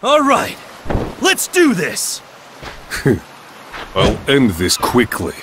All right, let's do this! I'll end this quickly.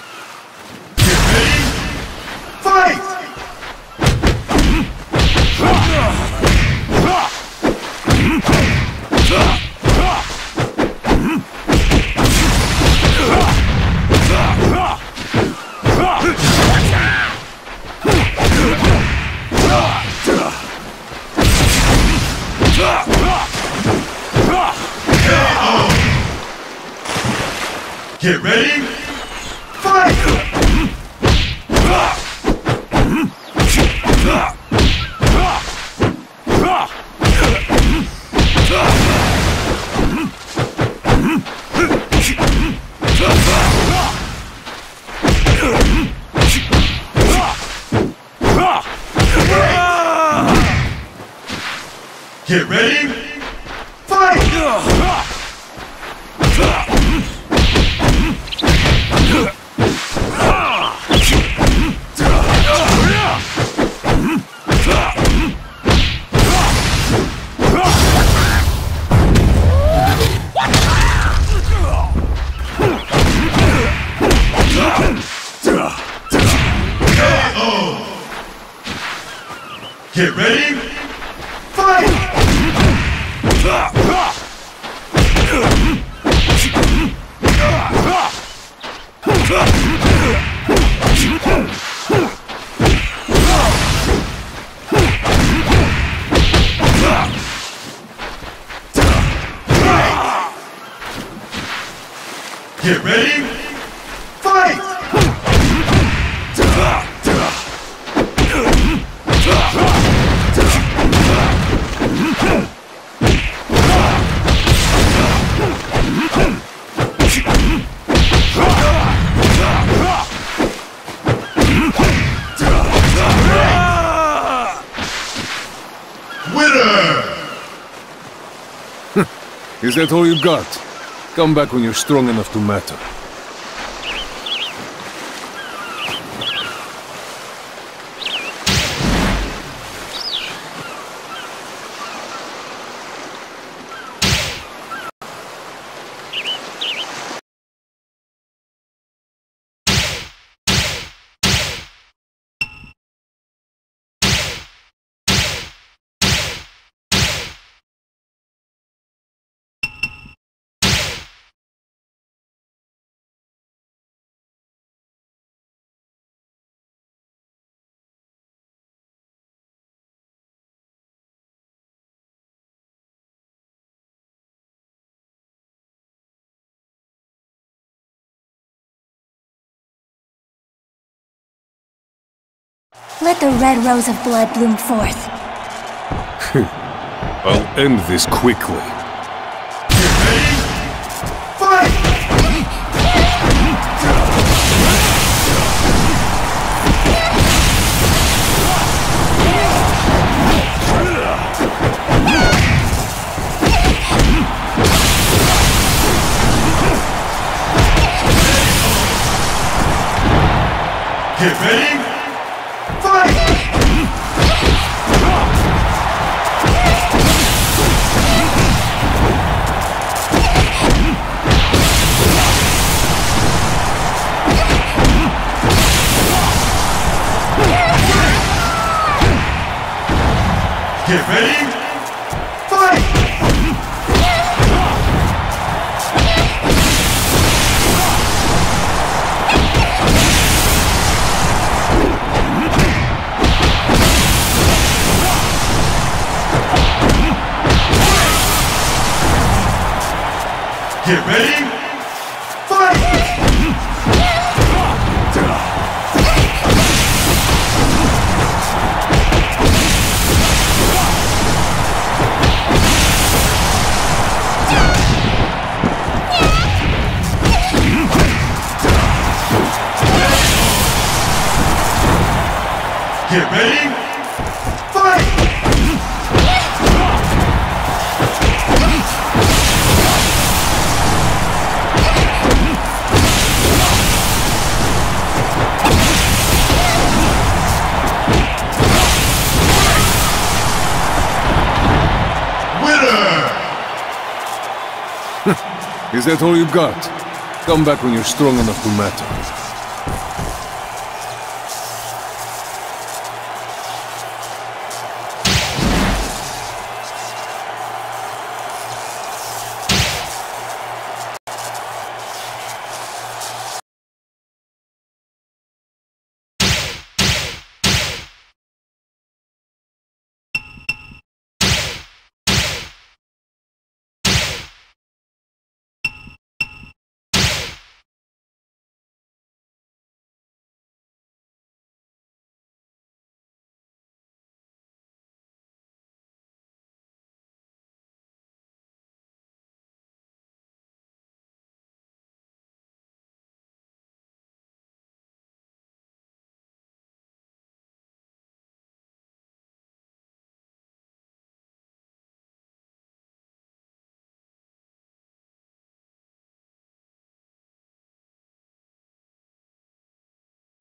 Get ready! Fight! Ready! Fight! Winner! Is that all you got? Come back when you're strong enough to matter. Let the red rose of blood bloom forth. I'll end this quickly. Get ready! Get Is that all you've got? Come back when you're strong enough to matter.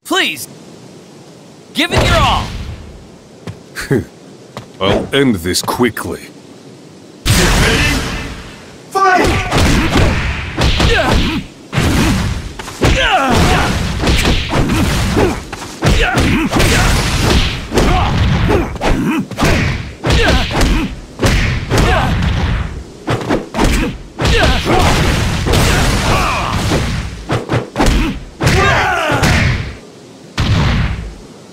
Please! Give it your all! I'll end this quickly. Get ready. Fight!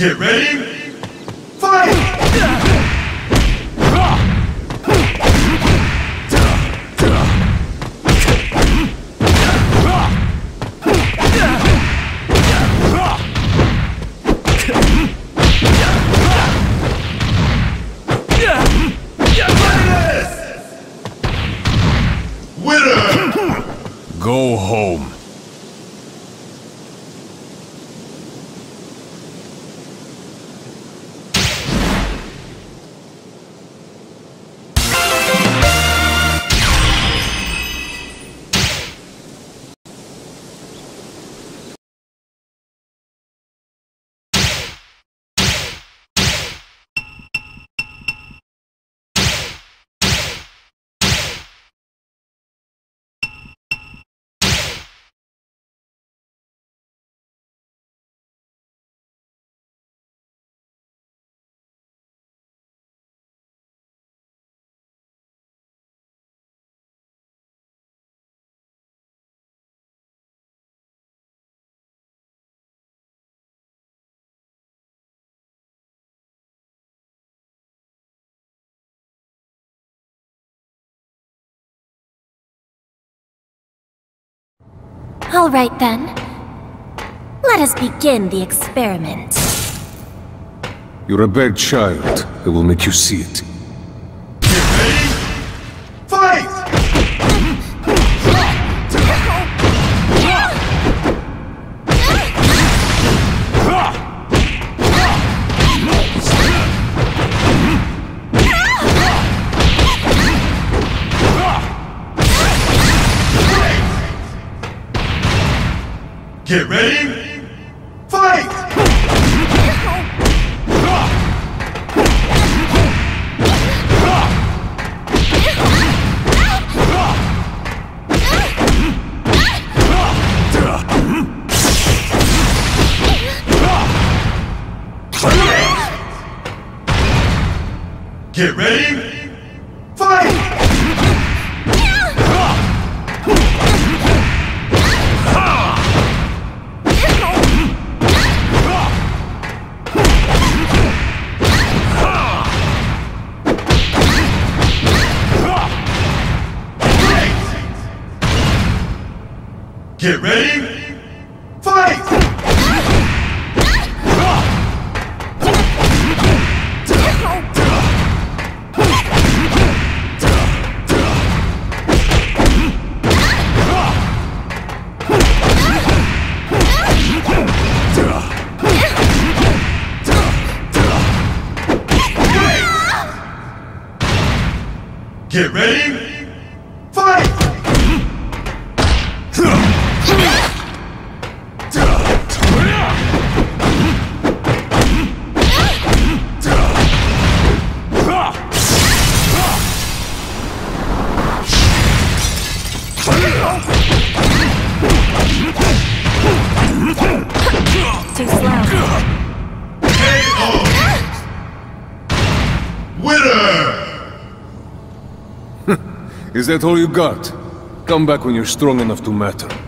Get ready. All right then. Let us begin the experiment. You're a bad child. I will make you see it. Get ready. Fight! Is that all you got? Come back when you're strong enough to matter.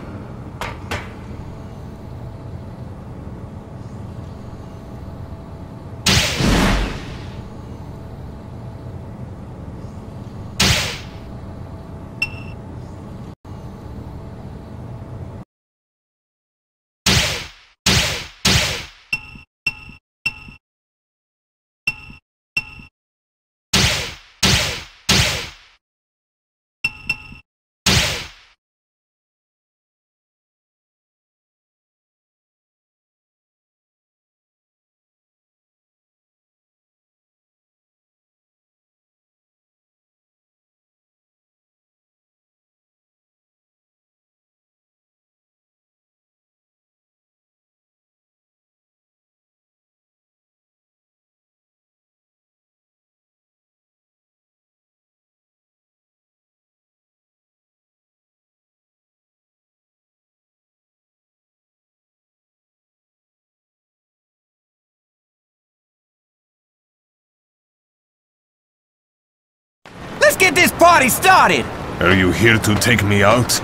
Party started! Are you here to take me out?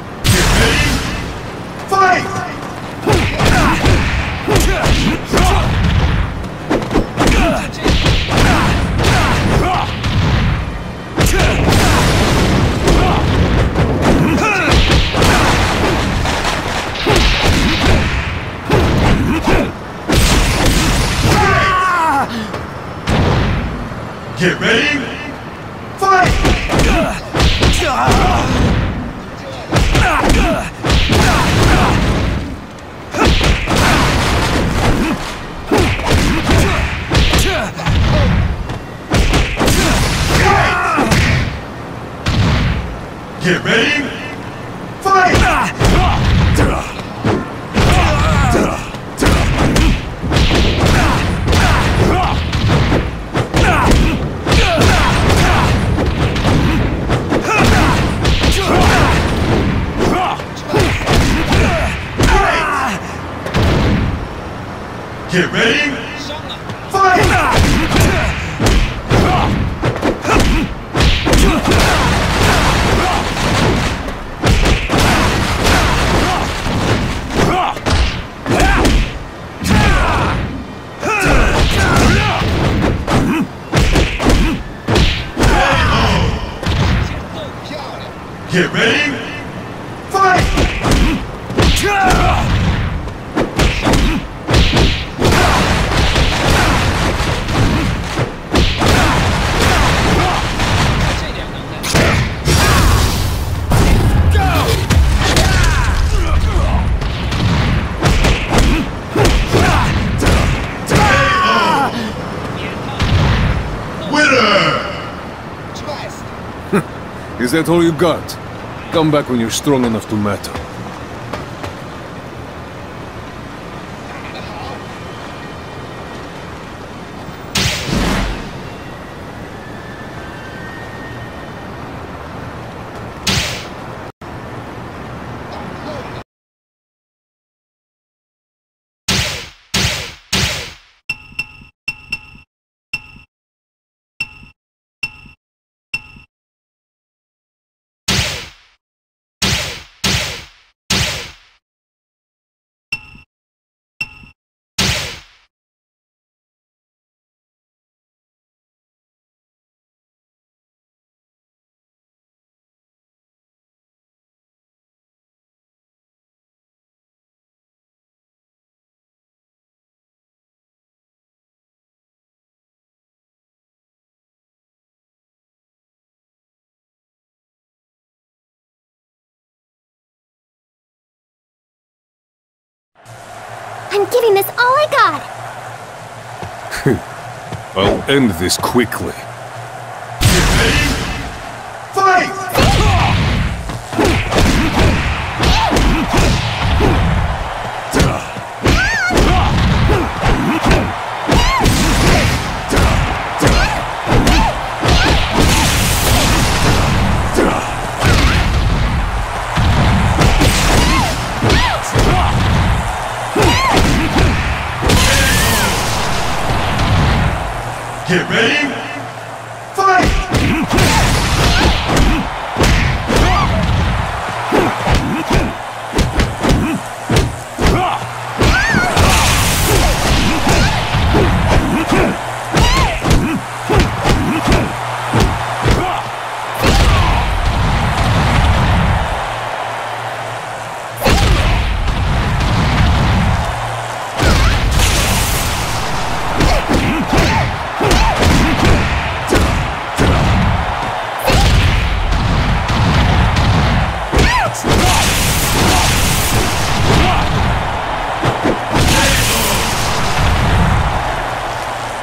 Get ready. Is that all you got? Come back when you're strong enough to matter. I'm giving this all I got. I'll end this quickly. Get ready?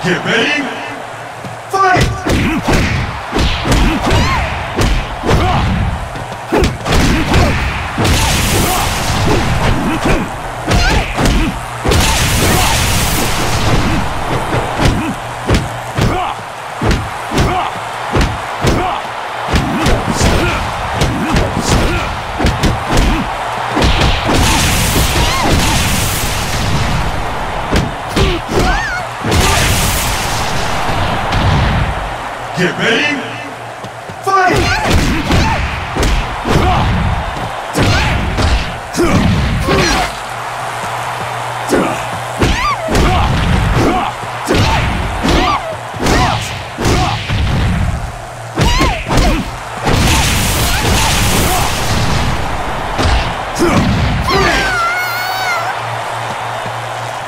Get ready?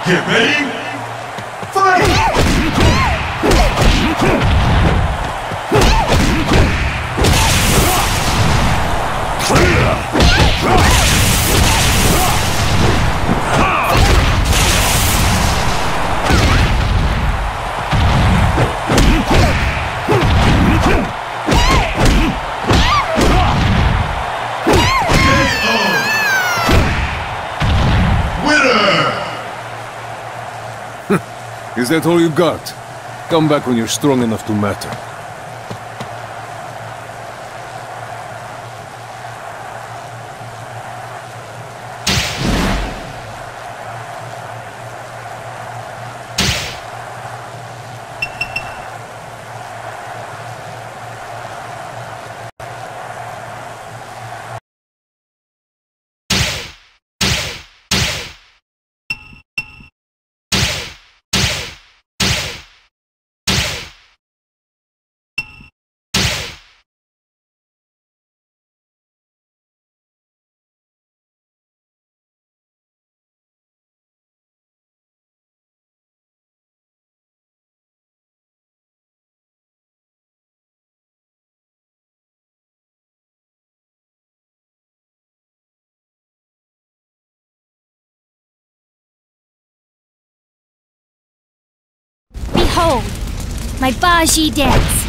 Get? Is that all you got? Come back when you're strong enough to matter. Cold. My Baji dance.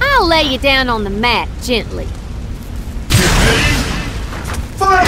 I'll lay you down on the mat gently. Fight!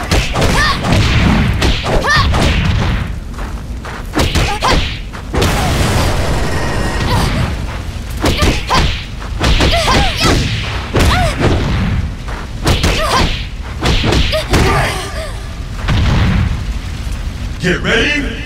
Get ready.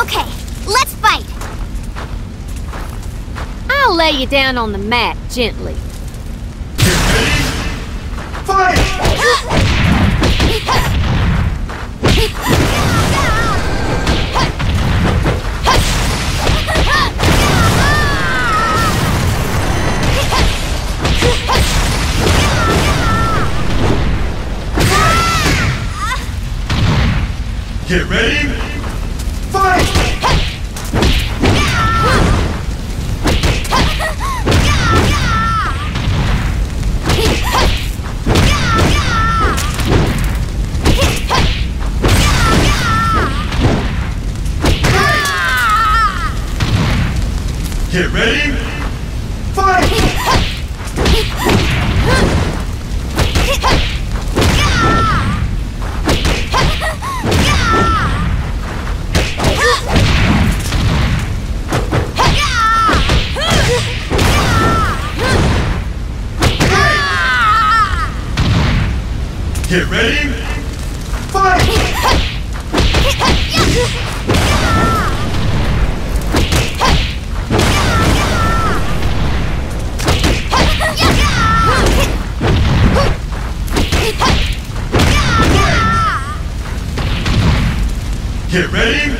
Okay, let's fight. I'll lay you down on the mat gently. Fight! Get ready. Get ready.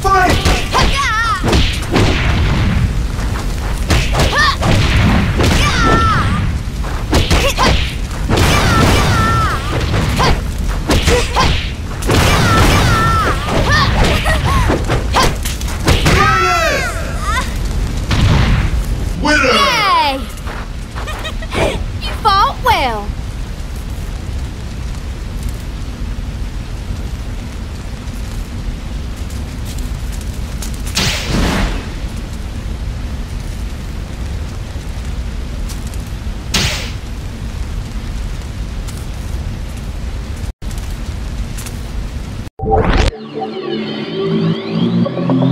Fight! Thank you.